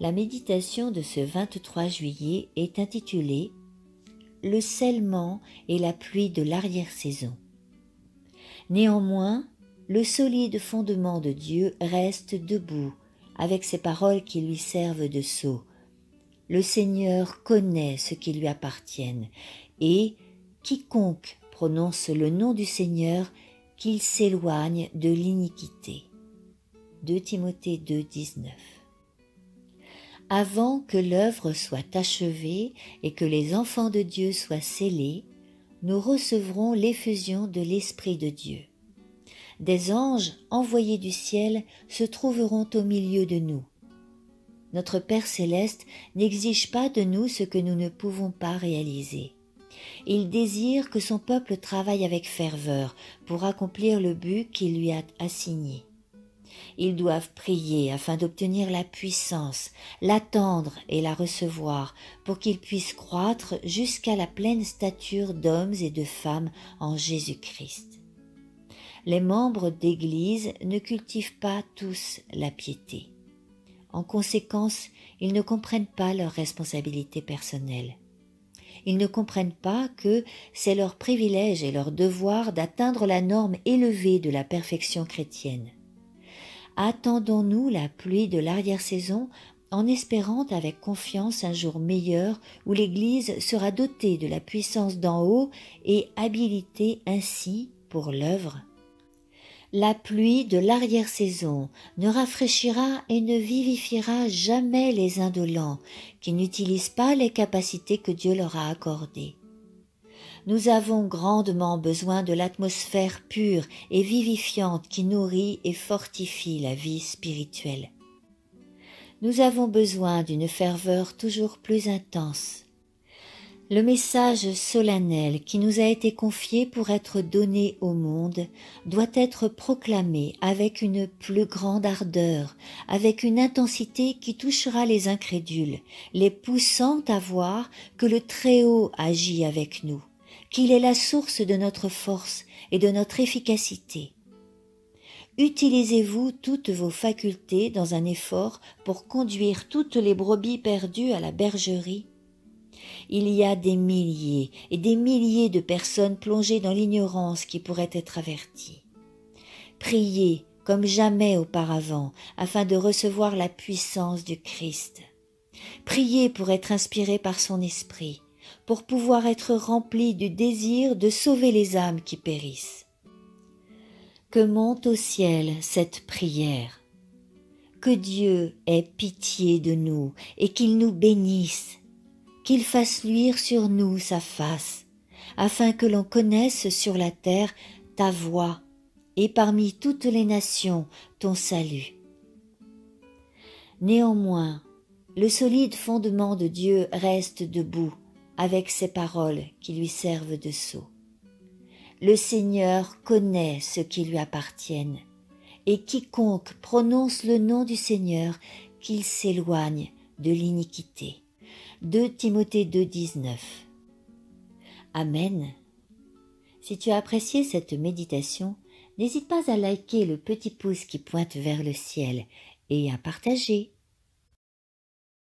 La méditation de ce 23 juillet est intitulée Le scellement et la pluie de l'arrière-saison. Néanmoins, le solide fondement de Dieu reste debout avec ses paroles qui lui servent de sceau. Le Seigneur connaît ce qui lui appartiennent et quiconque prononce le nom du Seigneur qu'il s'éloigne de l'iniquité. 2 Timothée 2, 19 avant que l'œuvre soit achevée et que les enfants de Dieu soient scellés, nous recevrons l'effusion de l'Esprit de Dieu. Des anges envoyés du ciel se trouveront au milieu de nous. Notre Père céleste n'exige pas de nous ce que nous ne pouvons pas réaliser. Il désire que son peuple travaille avec ferveur pour accomplir le but qu'il lui a assigné. Ils doivent prier afin d'obtenir la puissance, l'attendre et la recevoir pour qu'ils puissent croître jusqu'à la pleine stature d'hommes et de femmes en Jésus-Christ. Les membres d'Église ne cultivent pas tous la piété. En conséquence, ils ne comprennent pas leurs responsabilités personnelles. Ils ne comprennent pas que c'est leur privilège et leur devoir d'atteindre la norme élevée de la perfection chrétienne attendons-nous la pluie de l'arrière-saison en espérant avec confiance un jour meilleur où l'Église sera dotée de la puissance d'en haut et habilitée ainsi pour l'œuvre. La pluie de l'arrière-saison ne rafraîchira et ne vivifiera jamais les indolents qui n'utilisent pas les capacités que Dieu leur a accordées nous avons grandement besoin de l'atmosphère pure et vivifiante qui nourrit et fortifie la vie spirituelle. Nous avons besoin d'une ferveur toujours plus intense. Le message solennel qui nous a été confié pour être donné au monde doit être proclamé avec une plus grande ardeur, avec une intensité qui touchera les incrédules, les poussant à voir que le Très-Haut agit avec nous qu'il est la source de notre force et de notre efficacité. Utilisez-vous toutes vos facultés dans un effort pour conduire toutes les brebis perdues à la bergerie Il y a des milliers et des milliers de personnes plongées dans l'ignorance qui pourraient être averties. Priez comme jamais auparavant afin de recevoir la puissance du Christ. Priez pour être inspiré par son esprit pour pouvoir être rempli du désir de sauver les âmes qui périssent. Que monte au ciel cette prière. Que Dieu ait pitié de nous et qu'il nous bénisse, qu'il fasse luire sur nous sa face, afin que l'on connaisse sur la terre ta voix et parmi toutes les nations ton salut. Néanmoins, le solide fondement de Dieu reste debout, avec ces paroles qui lui servent de sceau. Le Seigneur connaît ce qui lui appartiennent, et quiconque prononce le nom du Seigneur, qu'il s'éloigne de l'iniquité. 2 Timothée 2, 19. Amen. Si tu as apprécié cette méditation, n'hésite pas à liker le petit pouce qui pointe vers le ciel et à partager.